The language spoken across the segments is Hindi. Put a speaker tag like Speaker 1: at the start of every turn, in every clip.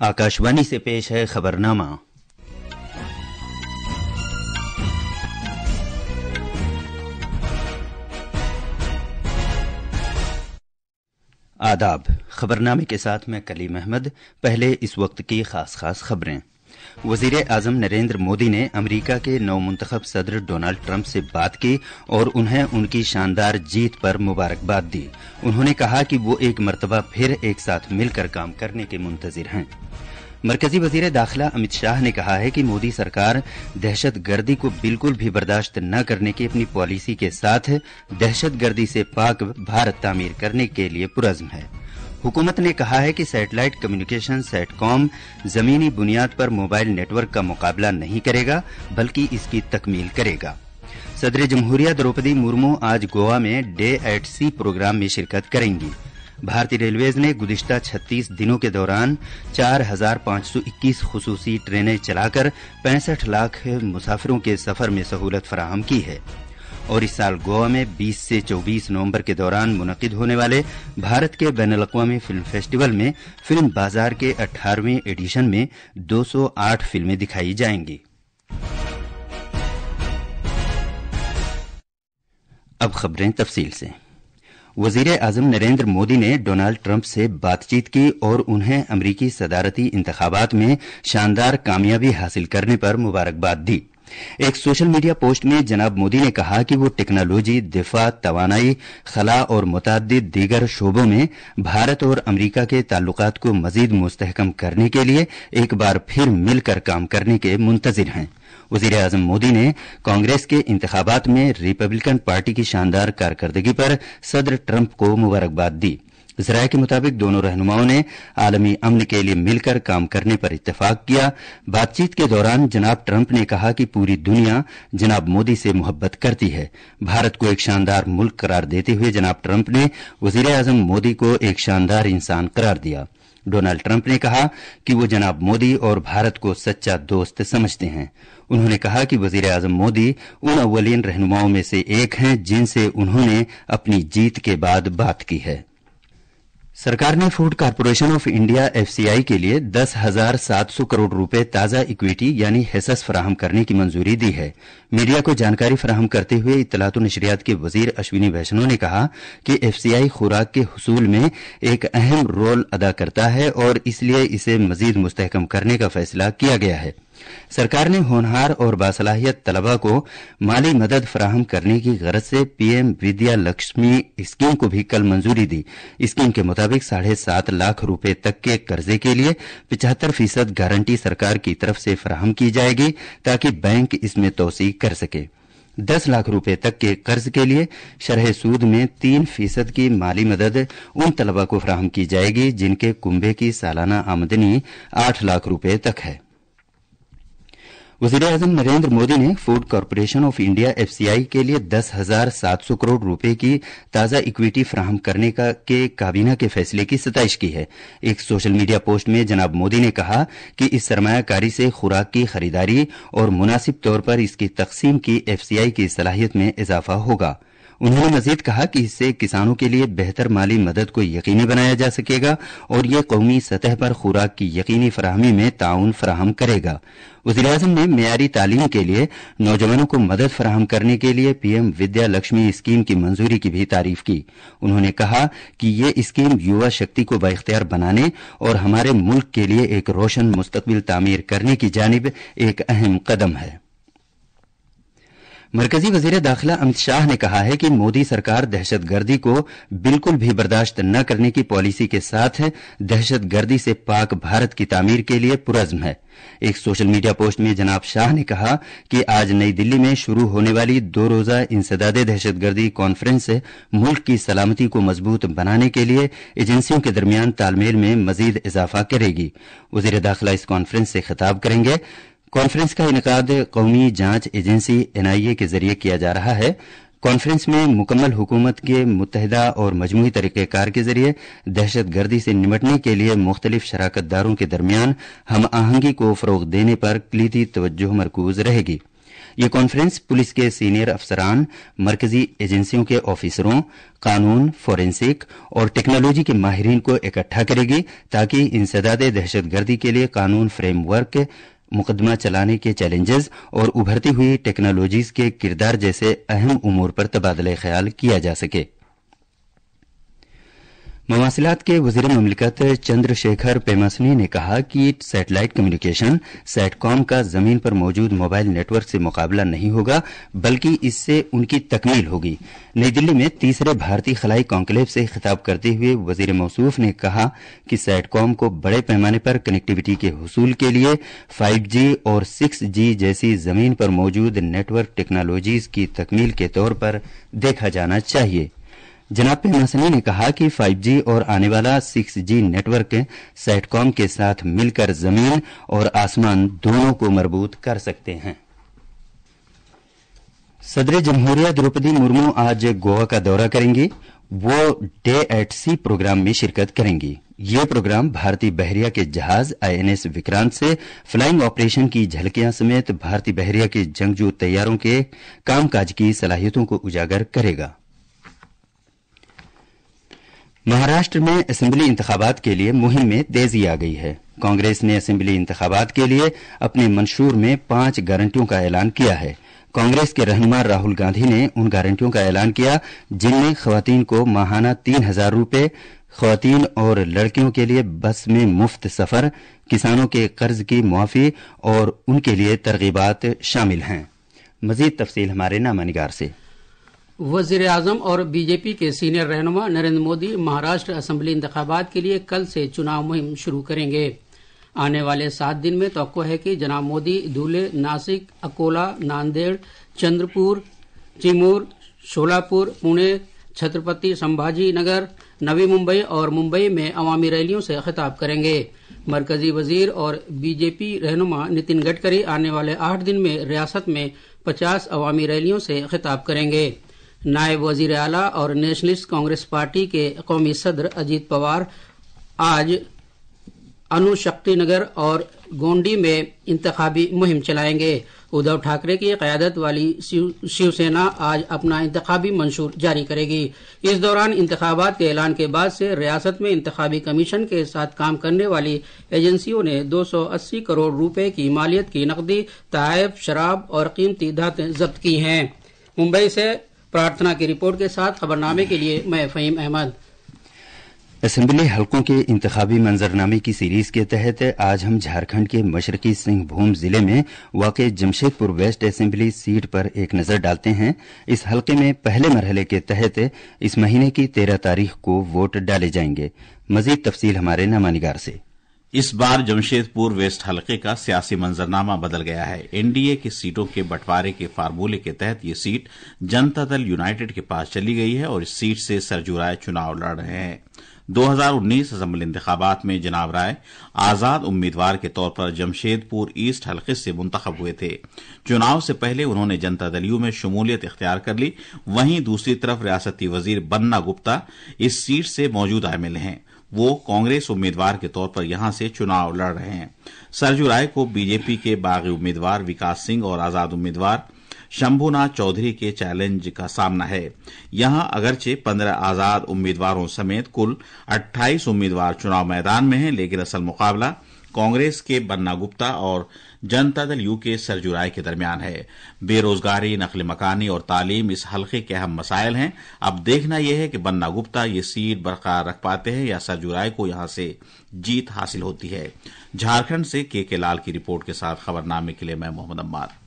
Speaker 1: आकाशवाणी से पेश है खबरनामा। आदाब, खबरनामे के साथ मैं कलीम अहमद। पहले इस वक्त की खास खास खबरें। वज़ीर आज़म नरेंद्र मोदी ने अमरीका के नवमुंतखब सदर डोनाल्ड ट्रंप से बात की और उन्हें उनकी शानदार जीत पर मुबारकबाद दी। उन्होंने कहा कि वो एक मरतबा फिर एक साथ मिलकर काम करने के मुंतजर हैं। मरकजी वज़ीर दाखिला अमित शाह ने कहा है कि मोदी सरकार दहशत गर्दी को बिल्कुल भी बर्दाश्त न करने की अपनी पॉलिसी के साथ दहशत गर्दी से पाक भारत तामीर करने के लिए पुरज्म है। हुकूमत ने कहा है कि सैटेलाइट कम्युनिकेशन सैटकॉम जमीनी बुनियाद पर मोबाइल नेटवर्क का मुकाबला नहीं करेगा बल्कि इसकी तकमील करेगा। सदर जमहूरिया द्रौपदी मुर्मू आज गोवा में डे एट सी प्रोग्राम में शिरकत करेंगी। भारतीय रेलवेज ने गुदिश्ता 36 दिनों के दौरान 4,521 खसूसी ट्रेनें चलाकर पैंसठ लाख मुसाफिरों के सफ़र में सहूलत फराहम की है। और इस साल गोवा में 20 से 24 नवंबर के दौरान मुनद होने वाले भारत के बैन अवी फ़िल्म फेस्टिवल में फ़िल्म बाज़ार के 18वें एडिशन में 208 फ़िल्में दिखाई जाएँगी। अब खबरें तफसील से। वज़ीर आज़म नरेंद्र मोदी ने डोनाल्ड ट्रंप से बातचीत की और उन्हें अमरीकी सदारती इंतबात में शानदार कामयाबी हासिल करने पर मुबारकबाद दी। एक सोशल मीडिया पोस्ट में जनाब मोदी ने कहा कि वो टेक्नोलॉजी, दिफा, तवानाई, खला और मुतद दीगर शोबों में भारत और अमरीका के ताल्लुक को मजीद मुस्तहकम करने के लिए एक बार फिर मिलकर काम करने के मुंतजर हैं। वज़ीर आज़म मोदी ने कांग्रेस के इंतबात में रिपब्लिकन पार्टी की शानदार कारकर्दगी पर सदर ट्रंप को मुबारकबाद दी। जराये के मुताबिक दोनों रहनुमाओं ने आलमी अमन के लिए मिलकर काम करने पर इतफाक किया। बातचीत के दौरान जनाब ट्रंप ने कहा कि पूरी दुनिया जनाब मोदी से मोहब्बत करती है। भारत को एक शानदार मुल्क करार देते हुए जनाब ट्रंप ने वज़ीर आज़म मोदी को एक शानदार इंसान करार दिया। डोनाल्ड ट्रंप ने कहा कि वो जनाब मोदी और भारत को सच्चा दोस्त समझते हैं। उन्होंने कहा कि वज़ीर आज़म मोदी उन अव्वलीन रहनुमाओं में से एक हैं जिनसे उन्होंने अपनी जीत के बाद बात की है। सरकार ने Food Corporation of India, FCI के लिए दस हज़ार सात सौ करोड़ रुपए ताज़ा इक्विटी यानी हेसस फराहम करने की मंजूरी दी है। मीडिया को जानकारी फराहम करते हुए इतलात नशरियात के वज़ीर अश्विनी वैष्णव ने कहा कि एफसीआई खुराक के हसूल में एक अहम रोल अदा करता है और इसलिए इसे मजीद मुस्तहकम करने का फैसला किया गया है। सरकार ने होनहार और बासलाहियत तलबा को माली मदद फराहम करने की गरज से पीएम विद्या लक्ष्मी स्कीम को भी कल मंजूरी दी। स्कीम के मुताबिक साढ़े सात लाख रुपए तक के कर्जे के लिए पिछहत्तर फ़ीसद गारंटी सरकार की तरफ़ से फराहम की जाएगी ताकि बैंक इसमें तोसी कर सके। दस लाख रुपए तक के कर्ज के लिए शरह सूद में तीन फ़ीसद की माली मदद उन तलबा को फराहम की जाएगी जिनके कुंबे की सालाना आमदनी आठ लाख रुपए तक है। वज़ीर अजम नरेंद्र मोदी ने Food Corporation of India FCI के लिए दस हज़ार सात सौ करोड़ रुपये की ताज़ा इक्विटी फ्राहम करने का, के काबीना के फैसले की सताइश की है। एक सोशल मीडिया पोस्ट में जनाब मोदी ने कहा कि इस सरमाकारी से खुराक की खरीदारी और मुनासिब तौर पर इसकी तकसीम की एफसीआई की सलाहियत में इजाफा होगा। उन्होंने मजीद कहा कि इससे किसानों के लिए बेहतर माली मदद को यकीनी बनाया जा सकेगा और ये कौमी सतह पर खुराक की यकीनी फराहमी में ताउन फराहम करेगा। वज़ीर अजम ने मैारी तालीम के लिए नौजवानों को मदद फराहम करने के लिए पीएम विद्या लक्ष्मी स्कीम की मंजूरी की भी तारीफ़ की। उन्होंने कहा कि ये स्कीम युवा शक्ति को बाख्तियार बनाने और हमारे मुल्क के लिए एक रोशन मुस्तबिल तामीर करने की जानब एक अहम कदम है। मरकजी वज़ीर दाखिला अमित शाह ने कहा है कि मोदी सरकार दहशत गर्दी को बिल्कुल भी बर्दाश्त न करने की पॉलिसी के साथ दहशत गर्दी से पाक भारत की तामीर के लिए पुरज्म है। एक सोशल मीडिया पोस्ट में जनाब शाह ने कहा कि आज नई दिल्ली में शुरू होने वाली दो रोजा इंसदाद दहशतगर्दी कॉन्फ्रेंस मुल्क की सलामती को मज़बूत बनाने के लिए एजेंसियों के दरमियान तालमेल में मजीद इजाफा करेगी। वज़ीर दाखिला इस कॉन्फ्रेंस से खिताब करेंगे। कॉन्फ्रेंस का इनकाद कौमी जाँच एजेंसी एनआईए के ज़रिए किया जा रहा है। कॉन्फ्रेंस में मुकम्मल हुकूमत के मुतहदा और मजमू तरीक़ेकार के ज़रिए दहशत गर्दी से निमटने के लिए मुख्तलिफ़ शराकतदारों के दरमियान हम आहंगी को फरोग देने पर कलीदी तवज्जो मरकूज रहेगी। ये कॉन्फ्रेंस पुलिस के सीनियर अफसरान, मरकजी एजेंसियों के ऑफिसरों, कानून, फोरेंसिक और टेक्नोलॉजी के माहरीन को इकट्ठा करेगी ताकि इंसदाद दहशतगर्दी के लिए कानून फ्रेमवर्क मुकदमा चलाने के चैलेंजेस और उभरती हुई टेक्नोलॉजीज़ के किरदार जैसे अहम उमूर पर तबादला ख्याल किया जा सके। मवासिलात के वज़ीर ममलिकत चंद्रशेखर पेमासनी ने कहा कि सैटेलाइट कम्युनिकेशन सैटकॉम का ज़मीन पर मौजूद मोबाइल नेटवर्क से मुकाबला नहीं होगा, बल्कि इससे उनकी तकमील होगी। नई दिल्ली में तीसरे भारतीय खलाई कॉन्क्लेव से खिताब करते हुए वज़ीर मौसूफ ने कहा कि सैटकॉम को बड़े पैमाने पर कनेक्टिविटी के हसूल के लिए फाइव और सिक्स जैसी ज़मीन पर मौजूद नेटवर्क टेक्नोलॉजीज़ की तकमील के तौर पर देखा जाना चाहिए। जनाब पेमासनी ने कहा कि 5G और आने वाला 6G नेटवर्क सैटकॉम के साथ मिलकर ज़मीन और आसमान दोनों को मज़बूत कर सकते हैं। सदर जमहूरिया द्रौपदी मुर्मू आज गोवा का दौरा करेंगी। वो डे एट सी प्रोग्राम में शिरकत करेंगी। ये प्रोग्राम भारतीय बहरिया के जहाज़ आईएनएस विक्रांत से फ्लाइंग ऑपरेशन की झलकियाँ समेत भारतीय बहरिया के जंगजू तैयारों के कामकाज की सलाहियतों को उजागर करेगा। महाराष्ट्र में असेंबली इंतबात के लिए मुहिम में तेज़ी आ गई है। कांग्रेस ने असेंबली इंतबात के लिए अपने मंशूर में पाँच गारंटियों का ऐलान किया है। कांग्रेस के रहनुमा राहुल गांधी ने उन गारंटियों का ऐलान किया, जिनमें खवतान को माहाना तीन हज़ार रुपये खवतान और लड़कियों के लिए बस में मुफ़्त सफ़र, किसानों के कर्ज की मुआफी और उनके लिए तरगीबात शामिल हैं। मजीद तफसील हमारे नामा निगार से।
Speaker 2: वज़ीर आज़म और बीजेपी के सीनियर रहनुमा नरेंद्र मोदी महाराष्ट्र असेंबली इंतबात के लिए कल से चुनाव मुहिम शुरू करेंगे। आने वाले सात दिन में तो है कि जनाब मोदी, धुले, नासिक, अकोला, नांदेड़, चंद्रपुर, चिमूर, शोलापुर, पुणे, छत्रपति संभाजी नगर, नवी मुंबई और मुंबई में अवामी रैलियों से खिताब करेंगे। मरकजी वज़ीर और बीजेपी रहनुमा नितिन गडकरी आने वाले आठ दिन में रियासत में पचास अवामी रैलियों से खिताब करेंगे। नायब वज़ीर आला और नेशनलिस्ट कांग्रेस पार्टी के कौमी सदर अजीत पवार आज अनुशक्तिनगर और गोंडी में इंतखाबी मुहिम चलाएँगे। उद्धव ठाकरे की क्यादत वाली शिवसेना आज अपना इंतखाबी मंशूर जारी करेगी। इस दौरान इंतबात के ऐलान के बाद से रियासत में इंतखाबी कमीशन के साथ काम करने वाली एजेंसियों ने 280 करोड़ रुपए की मालियत की नकदी तायब शराब और कीमती धातें जब्त की हैं। मुंबई से प्रार्थना की रिपोर्ट के साथ खबरनामे के लिए मैं फहीम अहमद।
Speaker 1: असेंबली हलकों के इंतबी मंजरनामे की सीरीज़ के तहत आज हम झारखंड के मशरकी सिंहभूम ज़िले में वाक़ जमशेदपुर वेस्ट असेंबली सीट पर एक नज़र डालते हैं। इस हलके में पहले मरहले के तहत इस महीने की तेरह तारीख को वोट डाले जाएँगे। मजीद तफसील हमारे नमानिगार से।
Speaker 3: इस बार जमशेदपुर वेस्ट हलके का सियासी मंजरनामा बदल गया है। एनडीए की सीटों के बंटवारे के फार्मूले के तहत ये सीट जनता दल यूनाइटेड के पास चली गई है और इस सीट से सरजू राय चुनाव लड़ रहे हैं। 2019 असेंबली इंतबात में जनाब राय आज़ाद उम्मीदवार के तौर पर जमशेदपुर ईस्ट हल्के से मुंतखब हुए थे। चुनाव से पहले उन्होंने जनता दल यू में शमूलियत इख्तियार कर ली। वहीं दूसरी तरफ़ रियासती वज़ीर बन्ना गुप्ता इस सीट से मौजूद एमएलए हैं। वो कांग्रेस उम्मीदवार के तौर पर यहाँ से चुनाव लड़ रहे हैं। सरजू राय को बीजेपी के बागी उम्मीदवार विकास सिंह और आज़ाद उम्मीदवार शंभुनाथ चौधरी के चैलेंज का सामना है। यहाँ अगरचे पंद्रह आज़ाद उम्मीदवारों समेत कुल 28 उम्मीदवार चुनाव मैदान में हैं, लेकिन असल मुकाबला कांग्रेस के बन्ना गुप्ता और जनता दल यू के सरजू राय के दरमियान है। बेरोजगारी, नकल मकानी और तालीम इस हल्के के अहम मसाइल हैं। अब देखना यह है कि बन्ना गुप्ता ये सीट बरकरार रख पाते हैं या सरजू राय को यहाँ से जीत हासिल होती है। झारखंड से के के लाल की रिपोर्ट के साथ खबरनामे के लिए मैं मोहम्मद अम्मार।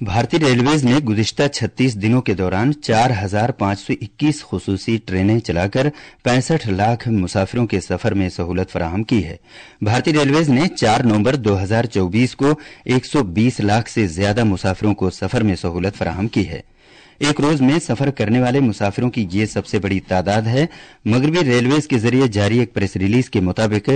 Speaker 1: भारतीय रेलवेज ने गुजश्ता 36 दिनों के दौरान चार हज़ार पाँच सौ इक्कीस खसूसी ट्रेनें चलाकर पैंसठ लाख मुसाफिरों के सफ़र में सहूलत फराहम की है। भारतीय रेलवेज ने 4 नवंबर 2024 को 120 लाख से ज़्यादा मुसाफिरों को सफ़र में सहूलत फराहम की है। एक रोज में सफ़र करने वाले मुसाफिरों की ये सबसे बड़ी तादाद है। मगरबी रेलवेज के ज़रिए जारी एक प्रेस रिलीज़ के मुताबिक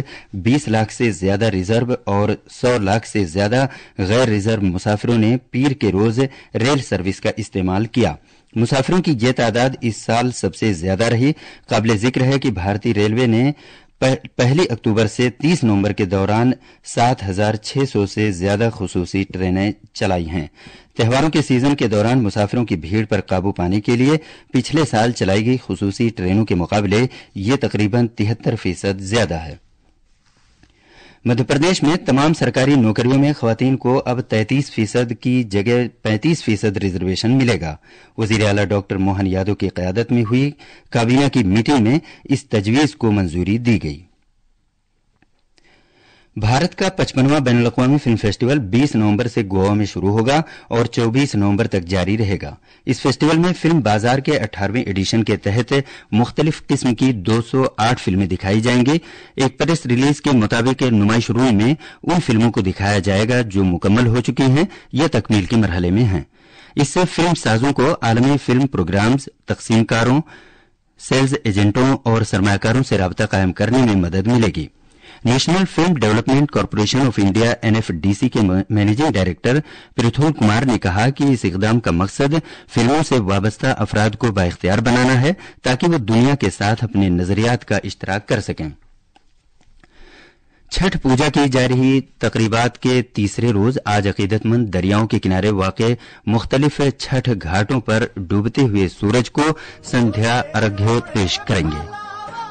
Speaker 1: 20 लाख से ज़्यादा रिज़र्व और 100 लाख से ज़्यादा गैर रिज़र्व मुसाफिरों ने पीर के रोज रेल सर्विस का इस्तेमाल किया। मुसाफिरों की यह तादाद इस साल सबसे ज़्यादा रही। काबिल ज़िक्र है कि भारतीय रेलवे ने पहली अक्टूबर से 30 नवंबर के दौरान 7,600 से ज़्यादा खसूसी ट्रेनें चलाई हैं। त्योहारों के सीज़न के दौरान मुसाफिरों की भीड़ पर काबू पाने के लिए पिछले साल चलाई गई खसूसी ट्रेनों के मुकाबले ये तकरीबन तिहत्तर फ़ीसद ज़्यादा है। मध्य प्रदेश में तमाम सरकारी नौकरियों में खातन को अब 33 फ़ीसद की जगह 35 फ़ीसद रिजर्वेशन मिलेगा। वज़ीर अला डॉक्टर मोहन यादव की क्यादत में हुई। काबीना की मीटिंग में इस तजवीज को मंजूरी दी गई। भारत का पचपनवां बैन अवी फ़िल्म फेस्टिवल 20 नवंबर से गोवा में शुरू होगा और 24 नवंबर तक जारी रहेगा। इस फेस्टिवल में फ़िल्म बाज़ार के 18वें एडिशन के तहत मुख्तलिफ़ किस्म की 208 फ़िल्में दिखाई जाएँगी। एक प्रेस रिलीज़ के मुताबिक नुमाइश रूम में उन फ़िल्मों को दिखाया जाएगा जो मुकम्मल हो चुकी हैं, या तकमील के मरहले में हैं। इससे फ़िल्म साजों को आलमी फ़िल्म प्रोग्राम्स, तकसीमकारों, सेल्स एजेंटों और सरमाकारों से रबता कायम करने में मदद मिलेगी। National Film Development Corporation of India, NFDC के मैनेजिंग डायरेक्टर पृथुल कुमार ने कहा कि इस इकदाम का मकसद फ़िल्मों से वाबस्ता अफराद को बाइख्तियार बनाना है, ताकि वो दुनिया के साथ अपने नजरियात का इश्तराक कर सकें। छठ पूजा की जा रही तकरीबात के तीसरे रोज आज अकीदतमंद दरियाओं के किनारे वाक़ मुख्तलिफ़ छठ घाटों पर डूबते हुए सूरज को संध्या अर्घ्य पेश करेंगे।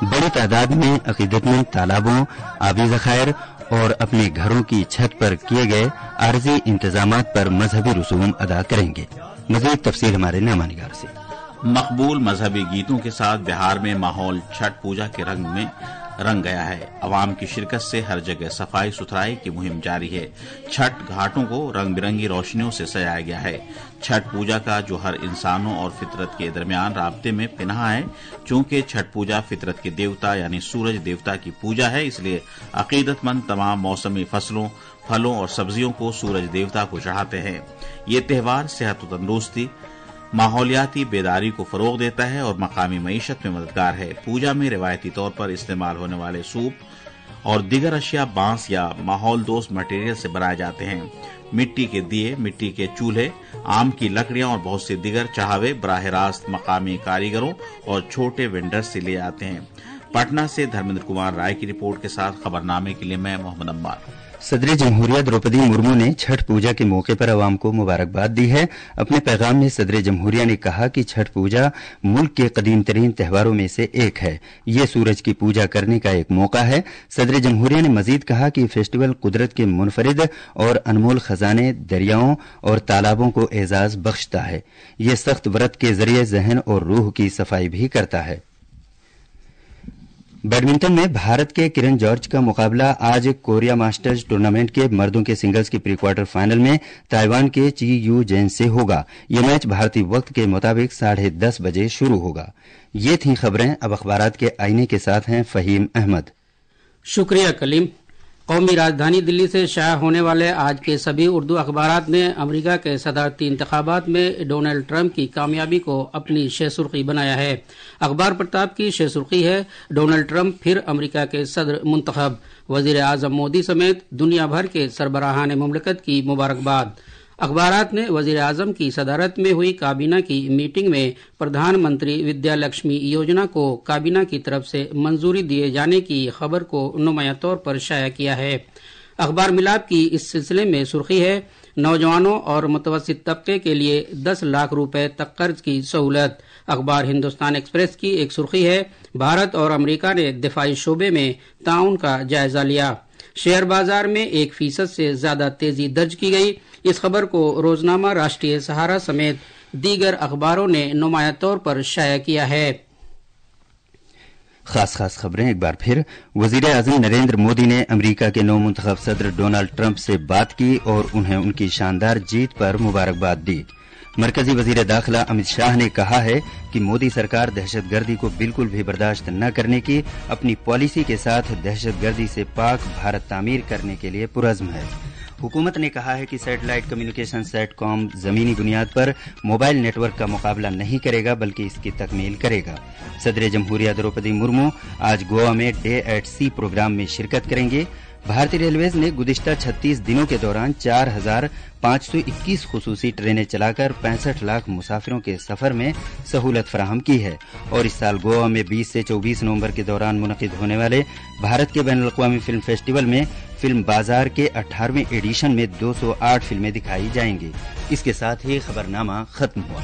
Speaker 1: बड़ी तादाद में अकीदतमंद तालाबों आबी जखायर और अपने घरों की छत पर किए गए आर्जी इंतज़ाम पर मजहबी रसूम अदा करेंगे। मजीद तफसील हमारे नामा निगार से।
Speaker 3: मकबूल मजहबी गीतों के साथ बिहार में माहौल छठ पूजा के रंग में रंग गया है। अवाम की शिरकत से हर जगह सफ़ाई सुथराई की मुहिम जारी है। छठ घाटों को रंग बिरंगी रोशनियों से सजाया गया है। छठ पूजा का जो हर इंसानों और फितरत के दरमियान राबते में पिनहा है। चूँकि छठ पूजा फितरत के देवता यानी सूरज देवता की पूजा है, इसलिए अकीदतमंद तमाम मौसमी फ़सलों, फलों और सब्जियों को सूरज देवता को चढ़ाते हैं। ये त्यौहार सेहत तंदुरुस्ती माहौलियाती बेदारी को फरोग देता है और मकामी मीशत में मददगार है। पूजा में रिवायती तौर पर इस्तेमाल होने वाले सूप और दिगर अशिया बाँस या माहौल दोस्त मटेरियल से बनाए जाते हैं। मिट्टी के दिए, मिट्टी के चूल्हे, आम की लकड़ियाँ और बहुत से दिगर चाहवे बराह रास्त मकामी कारीगरों और छोटे वेंडर से ले आते हैं। पटना से धर्मेंद्र कुमार राय की रिपोर्ट के साथ खबरनामे के लिए मैं मोहम्मद अम्बार।
Speaker 1: सदर जमहूरिया द्रौपदी मुर्मू ने छठ पूजा के मौके पर अवाम को मुबारकबाद दी है। अपने पैगाम में सदर जमहूरिया ने कहा कि छठ पूजा मुल्क के कदीम तरीन त्यौहारों में से एक है। ये सूरज की पूजा करने का एक मौका है। सदर जमहूरिया ने मजीद कहा कि फेस्टिवल कुदरत के मुनफरिद और अनमोल खजाने, दरियाओं और तालाबों को एजाज बख्शता है। ये सख्त व्रत के ज़रिए जहन और रूह की सफ़ाई भी करता है। बैडमिंटन में भारत के किरण जॉर्ज का मुकाबला आज कोरिया मास्टर्स टूर्नामेंट के मर्दों के सिंगल्स के प्री क्वार्टर फाइनल में ताइवान के ची यू जैन से होगा। ये मैच भारतीय वक्त के मुताबिक साढ़े दस बजे शुरू होगा। ये थी खबरें। अब अखबार के आईने के साथ हैं फहीम अहमद।
Speaker 2: शुक्रिया कलीम। कौमी राजधानी दिल्ली से शाया होने वाले आज के सभी उर्दू अखबार ने अमरीका के सदारती इंतबात में डोनाल्ड ट्रंप की कामयाबी को अपनी शेसुर्खी बनाया है। अखबार प्रताप की शेसुर्खी है, डोनाल्ड ट्रंप फिर अमरीका के सदर मुंतखब। वज़ीर आज़म मोदी समेत दुनिया भर के सरबराहान ममलकत की मुबारकबाद। अखबार ने वज़ीर आज़म की सदारत में हुई काबीना की मीटिंग में प्रधानमंत्री विद्या लक्ष्मी योजना को काबीना की तरफ़ से मंजूरी दिए जाने की खबर को नुमाया तौर पर शाया किया है। अखबार मिलाप की इस सिलसिले में सुर्खी है, नौजवानों और मुतवसित तबके के लिए दस लाख रुपए तक कर्ज की सहूलत। अखबार हिंदुस्तान एक्सप्रेस की एक सुर्खी है, भारत और अमेरिका ने दिफाई शोबे में ताउन का जायजा लिया। शेयर बाज़ार में एक फ़ीसद से ज़्यादा तेज़ी दर्ज की गई। इस खबर को रोजनामा राष्ट्रीय सहारा समेत दीगर अखबारों ने नुमाया तौर पर शाया किया है।
Speaker 1: खास खास खबरें एक बार फिर। वज़ीर अजम नरेंद्र मोदी ने अमरीका के नौ मुंतब सदर डोनाल्ड ट्रंप से बात की और उन्हें उनकी शानदार जीत पर मुबारकबाद दी। मरकजी वज़ीर दाखिला अमित शाह ने कहा है कि मोदी सरकार दहशतगर्दी को बिल्कुल भी बर्दाश्त न करने की, अपनी पॉलिसी के साथ दहशतगर्दी से पाक भारत तामीर करने के लिए पुरज्म है। हुकूमत ने कहा है कि सैटेलाइट कम्युनिकेशन सेट कॉम जमीनी बुनियाद पर मोबाइल नेटवर्क का मुकाबला नहीं करेगा, बल्कि इसकी तकमील करेगा। सदर जमहूरिया द्रौपदी मुर्मू आज गोवा में डे एट सी प्रोग्राम में शिरकत करेंगे। भारतीय रेलवेज ने गुदिश्ता 36 दिनों के दौरान चार हज़ार पाँच सौ इक्कीस खसूसी ट्रेनें चलाकर पैंसठ लाख मुसाफिरों के सफ़र में सहूलत फराहम की है और इस साल गोवा में 20 से 24 नवंबर के दौरान मुनद होने वाले भारत के बैन अवी फ़िल्म फेस्टिवल में फ़िल्म बाज़ार के 18वें एडिशन में 208 फ़िल्में दिखाई जाएँगी। इसके साथ ही खबरनामा खत्म हुआ।